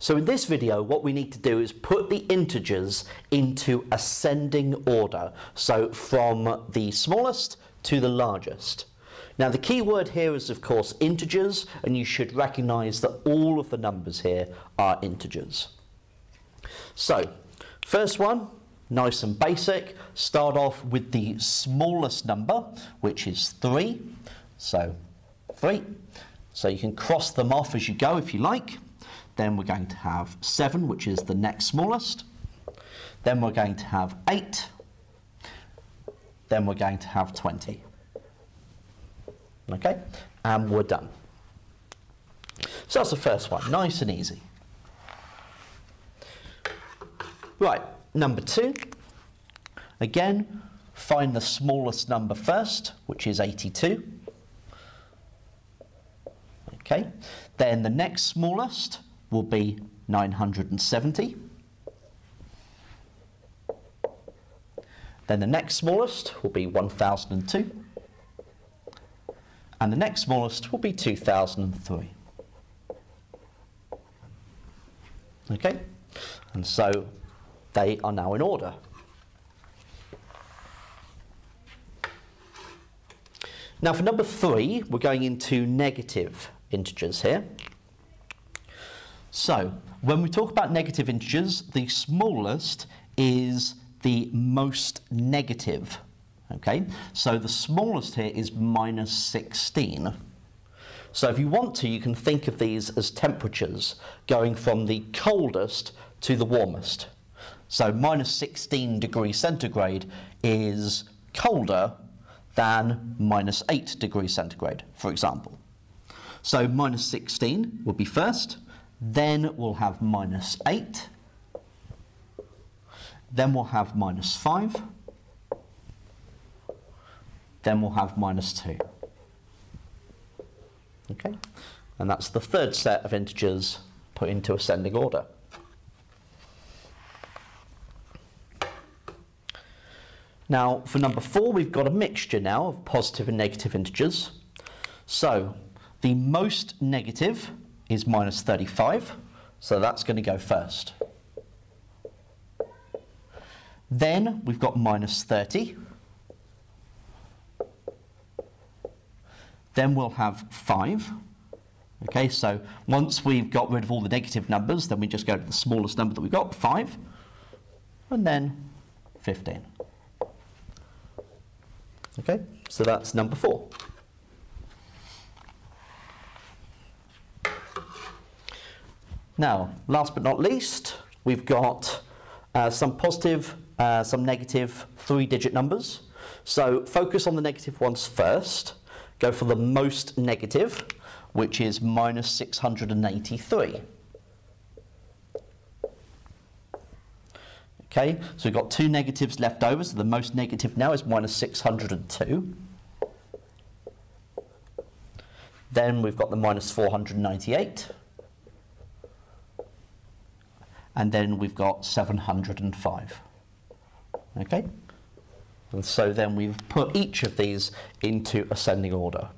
So in this video, what we need to do is put the integers into ascending order. So from the smallest to the largest. Now the key word here is of course integers, and you should recognize that all of the numbers here are integers. So, first one, nice and basic. Start off with the smallest number, which is 3. So, 3. So you can cross them off as you go if you like. Then we're going to have 7, which is the next smallest. Then we're going to have 8. Then we're going to have 20. Okay? And we're done. So that's the first one, nice and easy. Right, number two. Again, find the smallest number first, which is 82. Okay, then the next smallest will be 970. Then the next smallest will be 1002. And the next smallest will be 2003. Okay, and so they are now in order. Now for number three, we're going into negative integers here. So, when we talk about negative integers, the smallest is the most negative. Okay, so the smallest here is minus 16. So if you want to, you can think of these as temperatures going from the coldest to the warmest. So minus 16 degrees centigrade is colder than minus 8 degrees centigrade, for example. So minus 16 will be first, then we'll have minus 8. Then we'll have minus 5. Then we'll have minus 2. Okay? And that's the third set of integers put into ascending order. Now, for number four, we've got a mixture now of positive and negative integers. So, the most negative is minus 35, so that's going to go first. Then we've got minus 30. Then we'll have 5. Okay, so once we've got rid of all the negative numbers, then we just go to the smallest number that we've got, 5. And then 15. Okay, so that's number 4. Now, last but not least, we've got uh, some positive, uh, some negative three-digit numbers. So focus on the negative ones first. Go for the most negative, which is minus 683. Okay, so we've got two negatives left over, so the most negative now is minus 602. Then we've got the minus 498 and then we've got 705. Okay? And so then we've put each of these into ascending order.